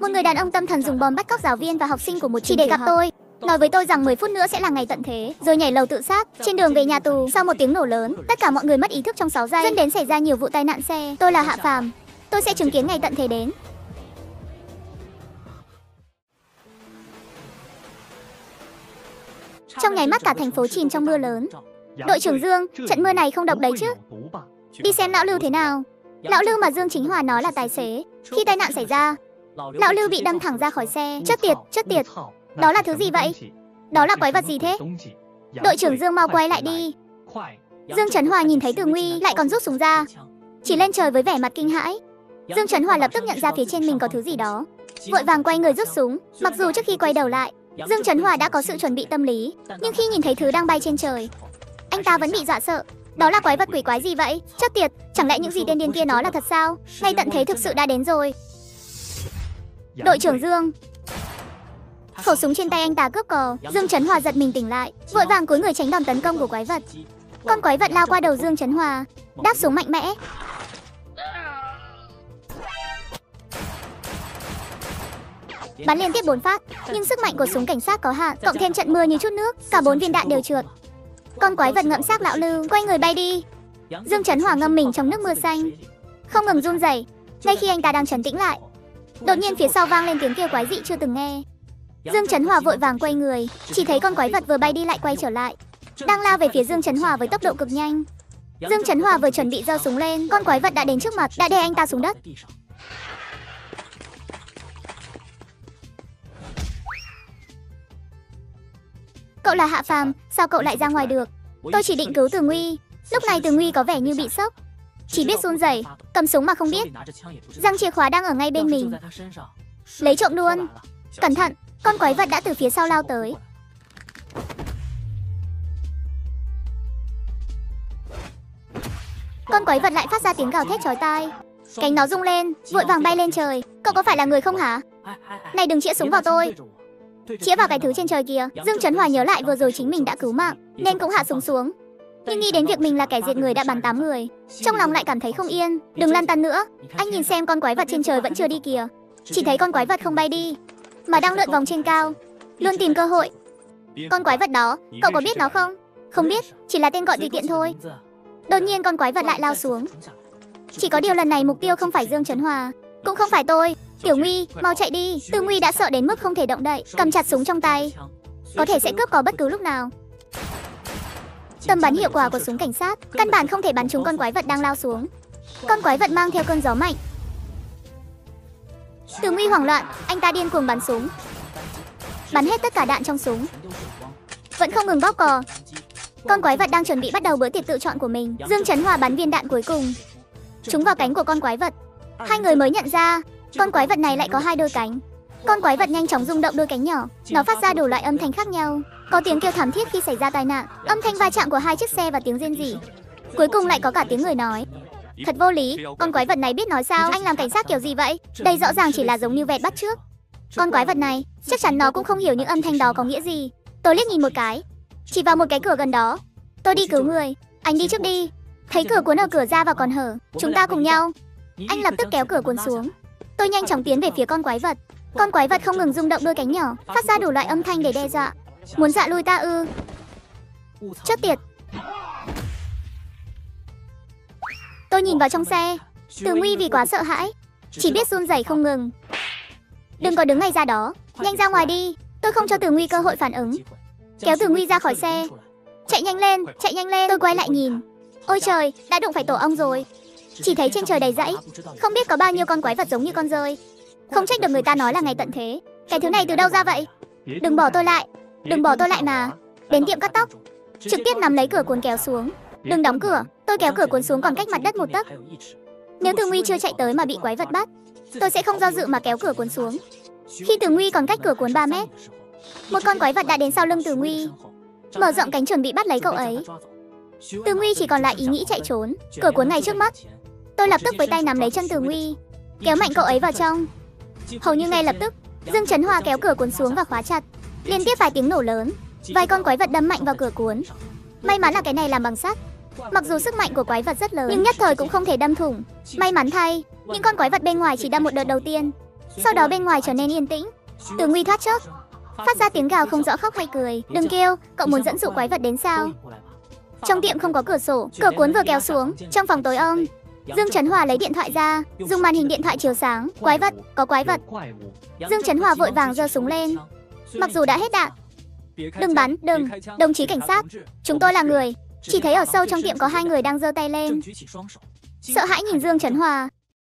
Một người đàn ông tâm thần dùng bom bắt cóc giáo viên và học sinh của một chỉ để gặp tôi. Nói với tôi rằng 10 phút nữa sẽ là ngày tận thế, rồi nhảy lầu tự sát. Trên đường về nhà tù, sau một tiếng nổ lớn, tất cả mọi người mất ý thức trong 6 giây, dẫn đến xảy ra nhiều vụ tai nạn xe. Tôi là Hạ Phàm. Tôi sẽ chứng kiến ngày tận thế đến. Trong nháy mắt cả thành phố chìm trong mưa lớn. Đội trưởng Dương, trận mưa này không độc đấy chứ? Đi xem lão Lưu thế nào. Lão Lưu mà Dương Chính Hòa nói là tài xế. Khi tai nạn xảy ra, lão Lưu bị đâm thẳng ra khỏi xe. Chất tiệt, chất tiệt. Đó là thứ gì vậy? Đó là quái vật gì thế? Đội trưởng Dương mau quay lại đi. Dương Trấn Hòa nhìn thấy Từ Nguy lại còn rút súng ra, chỉ lên trời với vẻ mặt kinh hãi. Dương Trấn Hòa lập tức nhận ra phía trên mình có thứ gì đó, vội vàng quay người rút súng. Mặc dù trước khi quay đầu lại, Dương Trấn Hòa đã có sự chuẩn bị tâm lý, nhưng khi nhìn thấy thứ đang bay trên trời, anh ta vẫn bị dọa sợ. Đó là quái vật quỷ quái gì vậy? Chất tiệt, chẳng lẽ những gì tên điên kia nói là thật sao? Ngay tận thế thực sự đã đến rồi. Đội trưởng Dương, Khẩu súng trên tay anh ta cướp cò, Dương Trấn Hòa giật mình tỉnh lại, vội vàng cúi người tránh đòn tấn công của quái vật. Con quái vật lao qua đầu Dương Trấn Hòa, đáp xuống mạnh mẽ. Bắn liên tiếp bốn phát, nhưng sức mạnh của súng cảnh sát có hạn, cộng thêm trận mưa như chút nước, cả bốn viên đạn đều trượt. Con quái vật ngậm xác lão Lưu quay người bay đi. Dương Trấn Hòa ngâm mình trong nước mưa xanh, không ngừng run rẩy. Ngay khi anh ta đang trấn tĩnh lại, đột nhiên phía sau vang lên tiếng kêu quái dị chưa từng nghe. Dương Trấn Hòa vội vàng quay người, chỉ thấy con quái vật vừa bay đi lại quay trở lại, đang lao về phía Dương Trấn Hòa với tốc độ cực nhanh. Dương Trấn Hòa vừa chuẩn bị giơ súng lên, con quái vật đã đến trước mặt, đã đè anh ta xuống đất. Cậu là Hạ Phàm, sao cậu lại ra ngoài được? Tôi chỉ định cứu Từ Nguy. Lúc này Từ Nguy có vẻ như bị sốc, chỉ biết run rẩy, cầm súng mà không biết. Răng chìa khóa đang ở ngay bên mình. Lấy trộm luôn. Cẩn thận, con quái vật đã từ phía sau lao tới. Con quái vật lại phát ra tiếng gào thét chói tai. Cánh nó rung lên, vội vàng bay lên trời. Cậu có phải là người không hả? Này đừng chĩa súng vào tôi. Chĩa vào cái thứ trên trời kìa. Dương Trấn Hòa nhớ lại vừa rồi chính mình đã cứu mạng, nên cũng hạ súng xuống. Nhưng nghĩ đến việc mình là kẻ diệt người đã bắn 8 người, trong lòng lại cảm thấy không yên. Đừng lăn tăn nữa. Anh nhìn xem con quái vật trên trời vẫn chưa đi kìa. Chỉ thấy con quái vật không bay đi, mà đang lượn vòng trên cao, luôn tìm cơ hội. Con quái vật đó, cậu có biết nó không? Không biết, chỉ là tên gọi tùy tiện thôi. Đột nhiên con quái vật lại lao xuống. Chỉ có điều lần này mục tiêu không phải Dương Trấn Hòa, cũng không phải tôi. Tiểu Nguy, mau chạy đi. Tư Nguy đã sợ đến mức không thể động đậy, cầm chặt súng trong tay. Có thể sẽ cướp có bất cứ lúc nào. Tầm bắn hiệu quả của súng cảnh sát, căn bản không thể bắn trúng con quái vật đang lao xuống. Con quái vật mang theo cơn gió mạnh, từ Nguy hoảng loạn, anh ta điên cuồng bắn súng. Bắn hết tất cả đạn trong súng. Vẫn không ngừng bóp cò. Con quái vật đang chuẩn bị bắt đầu bữa tiệc tự chọn của mình. Dương Trấn Hòa bắn viên đạn cuối cùng. Trúng vào cánh của con quái vật. Hai người mới nhận ra, con quái vật này lại có hai đôi cánh. Con quái vật nhanh chóng rung động đôi cánh nhỏ, nó phát ra đủ loại âm thanh khác nhau. Có tiếng kêu thảm thiết khi xảy ra tai nạn, âm thanh va chạm của hai chiếc xe và tiếng rên rỉ. Cuối cùng lại có cả tiếng người nói. Thật vô lý, con quái vật này biết nói sao? Anh làm cảnh sát kiểu gì vậy? Đây rõ ràng chỉ là giống như vẹt bắt trước. Con quái vật này, chắc chắn nó cũng không hiểu những âm thanh đó có nghĩa gì. Tôi liếc nhìn một cái, chỉ vào một cái cửa gần đó. Tôi đi cứu người, anh đi trước đi. Thấy cửa cuốn ở cửa ra và còn hở, chúng ta cùng nhau. Anh lập tức kéo cửa cuốn xuống. Tôi nhanh chóng tiến về phía con quái vật. Con quái vật không ngừng rung động đôi cánh nhỏ, phát ra đủ loại âm thanh để đe dọa. Muốn dọa lui ta ư? chết tiệt, Tôi nhìn vào trong xe, Từ Nguy vì quá sợ hãi, chỉ biết run rẩy không ngừng. Đừng có đứng ngay ra đó, nhanh ra ngoài đi. Tôi không cho Từ Nguy cơ hội phản ứng. Kéo Từ Nguy ra khỏi xe. Chạy nhanh lên, chạy nhanh lên. Tôi quay lại nhìn. Ôi trời, đã đụng phải tổ ong rồi. Chỉ thấy trên trời đầy rẫy, không biết có bao nhiêu con quái vật giống như con rơi. Không trách được người ta nói là ngày tận thế. Cái thứ này từ đâu ra vậy? Đừng bỏ tôi lại, đừng bỏ tôi lại mà. Đến tiệm cắt tóc, trực tiếp nắm lấy cửa cuốn kéo xuống. Đừng đóng cửa, tôi kéo cửa cuốn xuống còn cách mặt đất một tấc. Nếu Từ Nguy chưa chạy tới mà bị quái vật bắt, tôi sẽ không do dự mà kéo cửa cuốn xuống. Khi Từ Nguy còn cách cửa cuốn 3 mét, một con quái vật đã đến sau lưng Từ Nguy, mở rộng cánh chuẩn bị bắt lấy cậu ấy. Từ Nguy chỉ còn lại ý nghĩ chạy trốn, cửa cuốn ngay trước mắt. Tôi lập tức với tay nắm lấy chân Từ Nguy, kéo mạnh cậu ấy vào trong. Hầu như ngay lập tức, Dương Trấn Hoa kéo cửa cuốn xuống và khóa chặt. Liên tiếp vài tiếng nổ lớn, vài con quái vật đâm mạnh vào cửa cuốn. May mắn là cái này làm bằng sắt, Mặc dù sức mạnh của quái vật rất lớn, nhưng nhất thời cũng không thể đâm thủng. May mắn thay, những con quái vật bên ngoài chỉ đâm một đợt đầu tiên. Sau đó bên ngoài trở nên yên tĩnh. Từ Nguy thoát chớp, phát ra tiếng gào không rõ khóc hay cười. Đừng kêu, cậu muốn dẫn dụ quái vật đến sao? Trong tiệm không có cửa sổ, cửa cuốn vừa kéo xuống, trong phòng tối om. Dương Trấn Hòa lấy điện thoại ra, dùng màn hình điện thoại chiếu sáng. Quái vật, có quái vật. Dương Trấn Hòa vội vàng giơ súng lên. Mặc dù đã hết đạn. Đừng bắn, đừng. Đồng chí cảnh sát, chúng tôi là người. Chỉ thấy ở sâu trong tiệm có hai người đang giơ tay lên. Sợ hãi nhìn Dương Trấn Hòa,